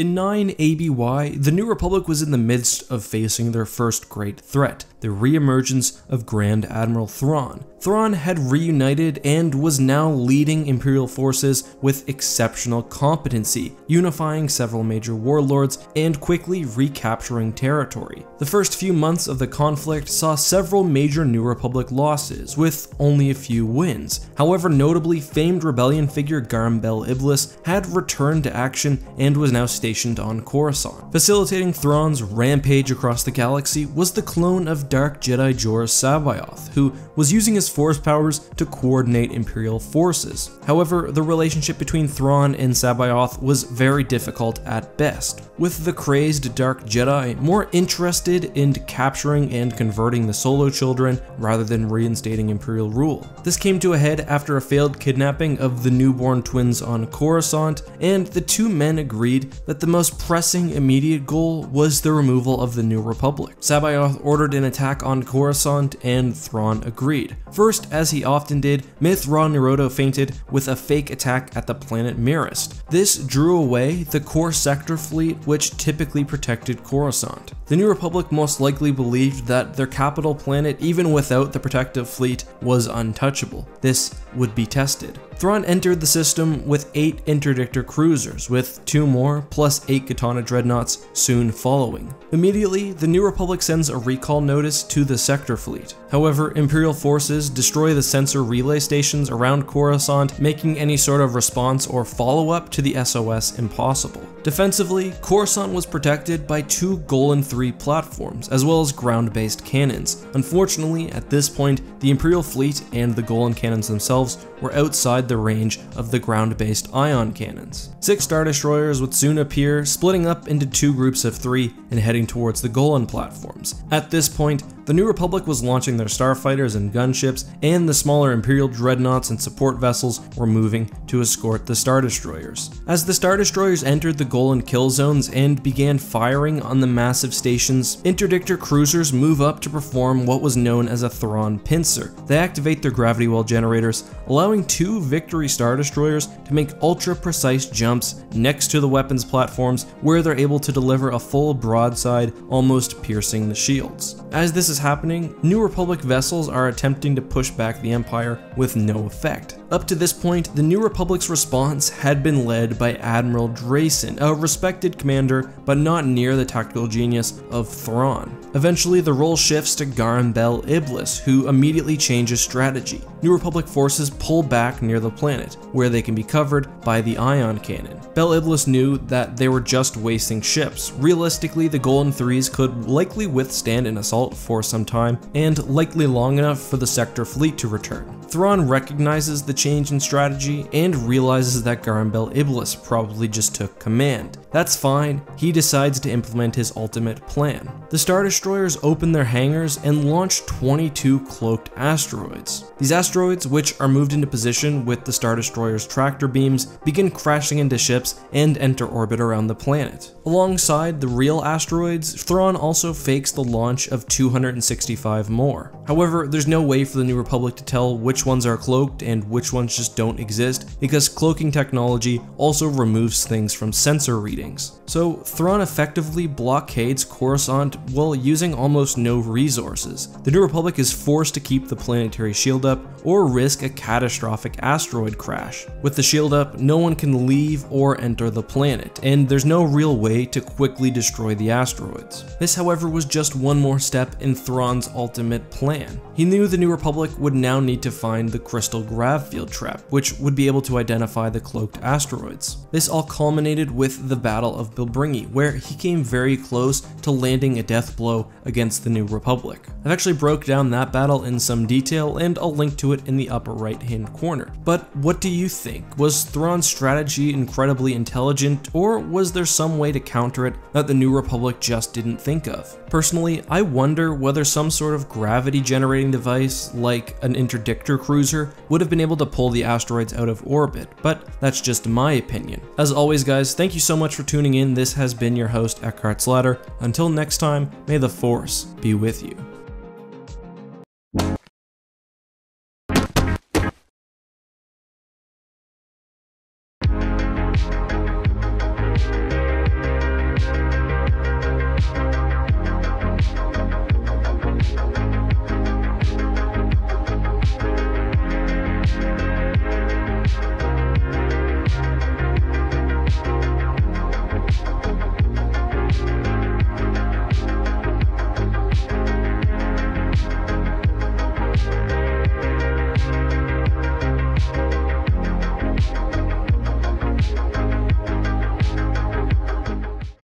In 9 ABY, the New Republic was in the midst of facing their first great threat, the re-emergence of Grand Admiral Thrawn. Thrawn had reunited and was now leading Imperial forces with exceptional competency, unifying several major warlords and quickly recapturing territory. The first few months of the conflict saw several major New Republic losses, with only a few wins. However, notably, famed rebellion figure Garm Bel Iblis had returned to action and was now stationed on Coruscant. Facilitating Thrawn's rampage across the galaxy was the clone of Dark Jedi Joruus C'baoth, who was using his force powers to coordinate Imperial forces. However, the relationship between Thrawn and C'baoth was very difficult at best, with the crazed Dark Jedi more interested in capturing and converting the Solo children rather than reinstating Imperial rule. This came to a head after a failed kidnapping of the newborn twins on Coruscant, and the two men agreed that the most pressing immediate goal was the removal of the New Republic. C'baoth ordered an attack on Coruscant, and Thrawn agreed. First, as he often did, Myth Ra Naroto feinted with a fake attack at the planet Mirist. This drew away the core sector fleet which typically protected Coruscant. The New Republic most likely believed that their capital planet, even without the protective fleet, was untouchable. This would be tested. Thrawn entered the system with 8 interdictor cruisers, with 2 more plus 8 Katana dreadnoughts soon following. Immediately, the New Republic sends a recall notice to the sector fleet. However, Imperial forces destroy the sensor relay stations around Coruscant, making any sort of response or follow-up to the SOS impossible. Defensively, Coruscant was protected by two Golan 3 platforms, as well as ground-based cannons. Unfortunately, at this point, the Imperial fleet and the Golan cannons themselves were outside the range of the ground-based ion cannons. Six Star Destroyers would soon appear, splitting up into two groups of three and heading towards the Golan platforms. At this point, the New Republic was launching their starfighters and gunships, and the smaller Imperial dreadnoughts and support vessels were moving to escort the Star Destroyers. As the Star Destroyers entered the Golan kill zones and began firing on the massive stations, interdictor cruisers move up to perform what was known as a Thrawn pincer. They activate their gravity well generators, allowing two Victory Star Destroyers to make ultra precise jumps next to the weapons platforms where they're able to deliver a full broadside, almost piercing the shields. As this is happening, New Republic vessels are attempting to push back the Empire with no effect. Up to this point, the New Republic's response had been led by Admiral Drayson, a respected commander, but not near the tactical genius of Thrawn. Eventually, the role shifts to Garm Bel Iblis, who immediately changes strategy. New Republic forces pull back near the planet, where they can be covered by the ion cannon. Bel Iblis knew that they were just wasting ships. Realistically, the Golan 3s could likely withstand an assault for some time, and likely long enough for the sector fleet to return. Thrawn recognizes the change in strategy and realizes that Garm Bel Iblis probably just took command. That's fine, he decides to implement his ultimate plan. The Star Destroyers open their hangars and launch 22 cloaked asteroids. These asteroids, which are moved into position with the Star Destroyer's tractor beams, begin crashing into ships and enter orbit around the planet. Alongside the real asteroids, Thrawn also fakes the launch of 265 more. However, there's no way for the New Republic to tell which ones are cloaked and which ones just don't exist, because cloaking technology also removes things from sensor readings. So Thrawn effectively blockades Coruscant while using almost no resources. The New Republic is forced to keep the planetary shield up or risk a catastrophic asteroid crash. With the shield up, no one can leave or enter the planet, and there's no real way to quickly destroy the asteroids. This however was just one more step in Thrawn's ultimate plan. He knew the New Republic would now need to find the Crystal Grav Field Trap, which would be able to identify the cloaked asteroids. This all culminated with the Battle of Bilbringi, where he came very close to landing a death blow against the New Republic. I've actually broke down that battle in some detail and I'll link to it in the upper right hand corner. But what do you think? Was Thrawn's strategy incredibly intelligent or was there some way to counter it that the New Republic just didn't think of? Personally, I wonder whether some sort of gravity generating device like an interdictor cruiser would have been able to pull the asteroids out of orbit, but that's just my opinion. As always guys, thank you so much for tuning in. This has been your host Eckhart's Ladder. Until next time, may the force be with you.